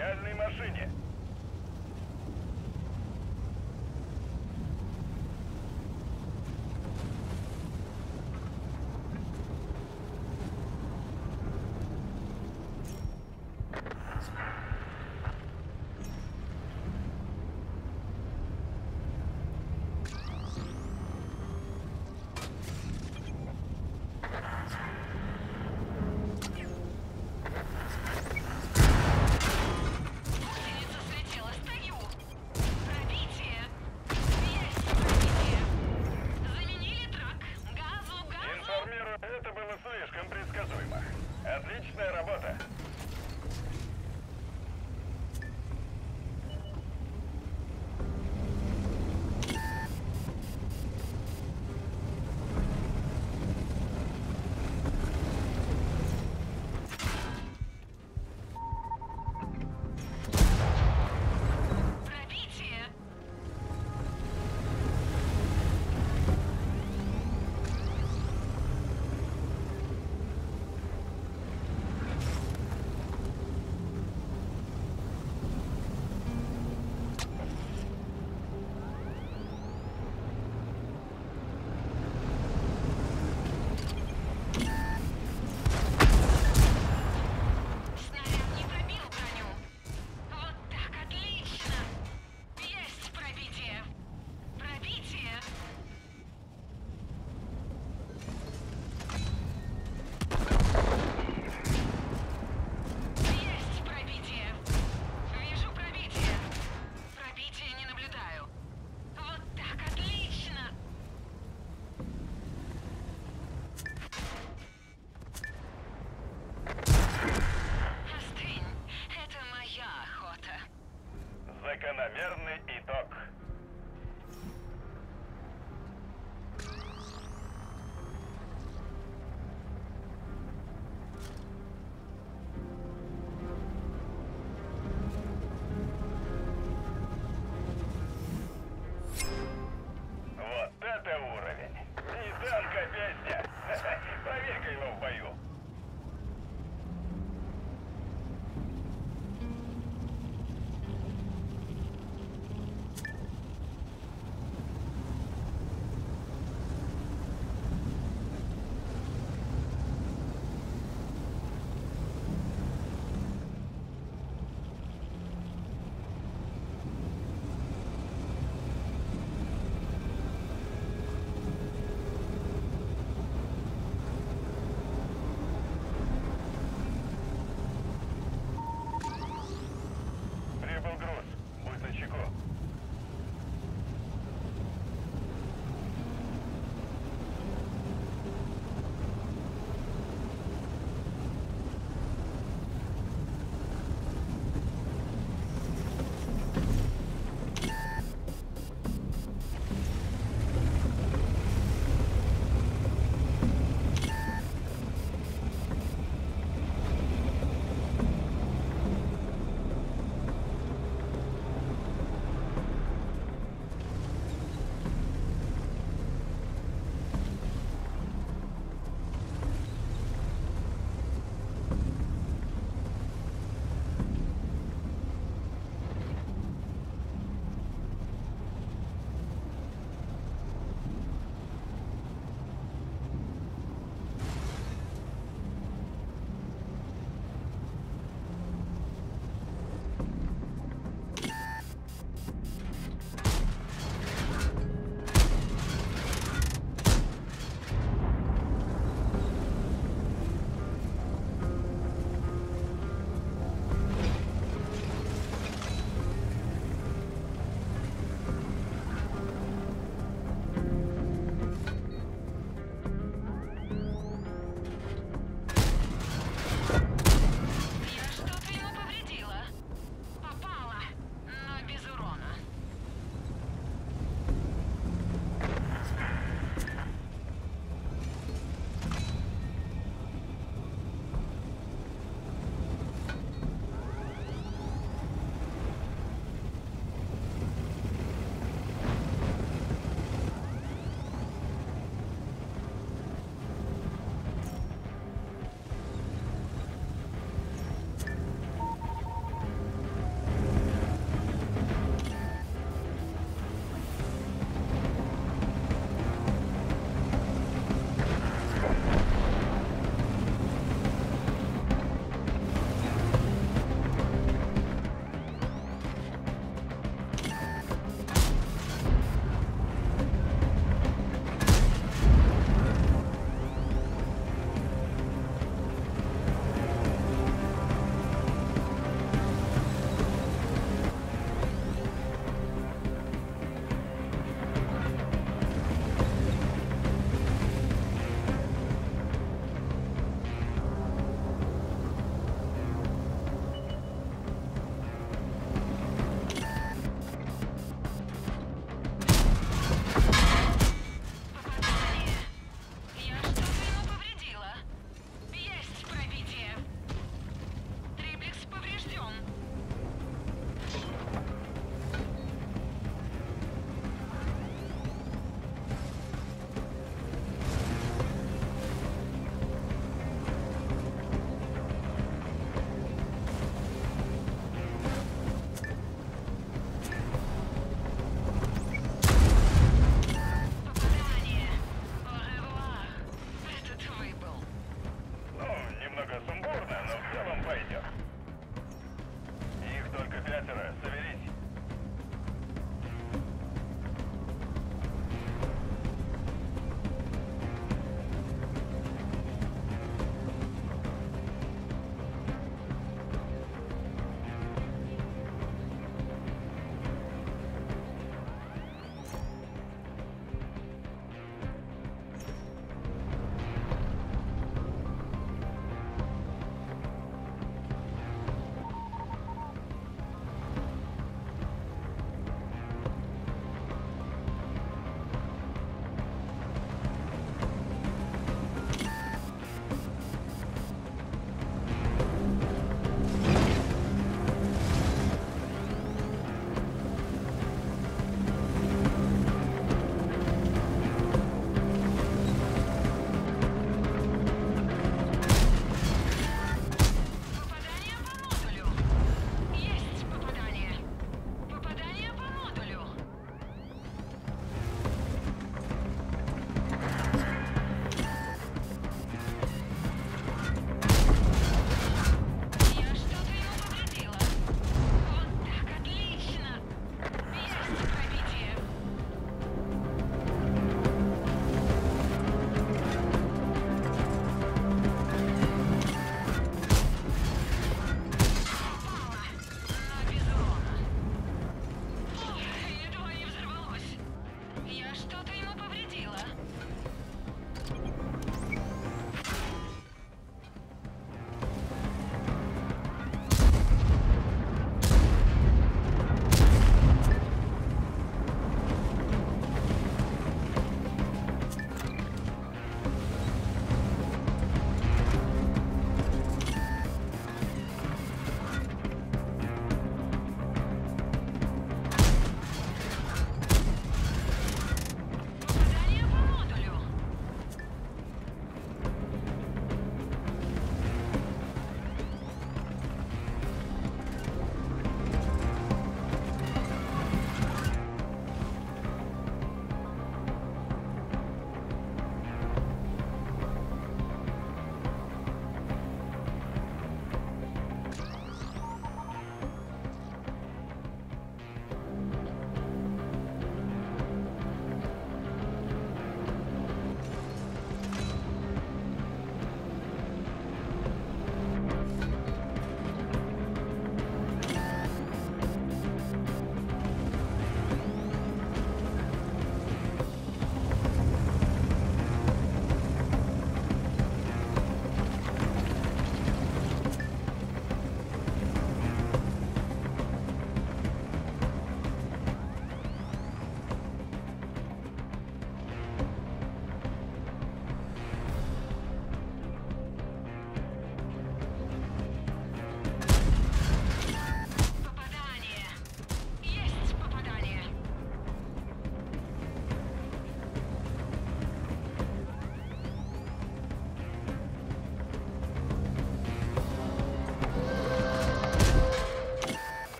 реальной машине.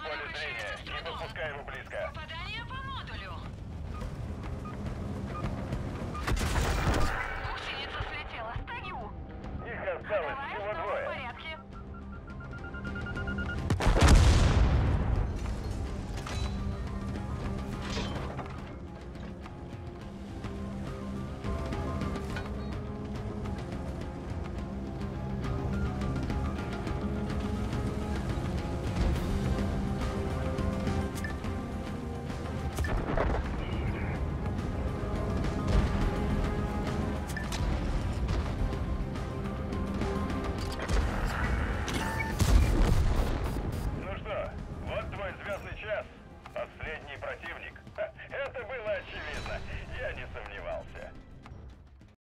Поле зрения. Не выпускай его близко. Попадание по модулю. Гусеница слетела. Стою. Их осталось всего двое.